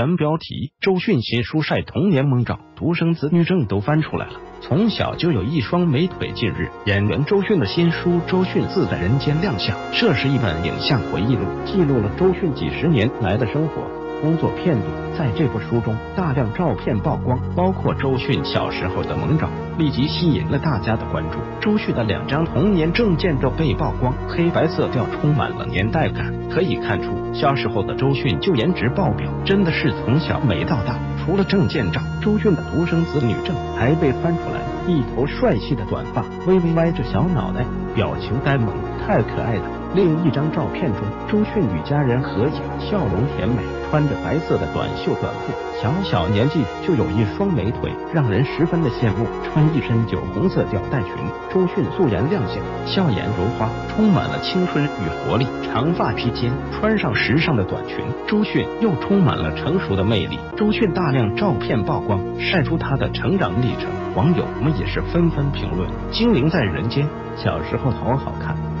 原标题：周迅新书晒童年萌照，独生子女证都翻出来了。从小就有一双美腿。近日，演员周迅的新书《周迅自在人间》亮相，这是一本影像回忆录，记录了周迅几十年来的生活。工作片段，在这部书中，大量照片曝光，包括周迅小时候的萌照，立即吸引了大家的关注。周迅的两张童年证件照被曝光，黑白色调充满了年代感，可以看出小时候的周迅就颜值爆表，真的是从小美到大。除了证件照，周迅的独生子女证还被翻出来，一头帅气的短发，微微歪着小脑袋，表情呆萌，太可爱了。另一张照片中，周迅与家人合影，笑容甜美，穿着白色的短袖短裤，小小年纪就有一双美腿，让人十分的羡慕。穿一身酒红色吊带裙，周迅素颜亮相，笑颜如花，充满了青春与活力。长发披肩，穿上时尚的短裙，周迅又充满了成熟的魅力。周迅大量照片曝光，晒出她的成长历程，网友们也是纷纷评论：精灵在人间，小时候好好看。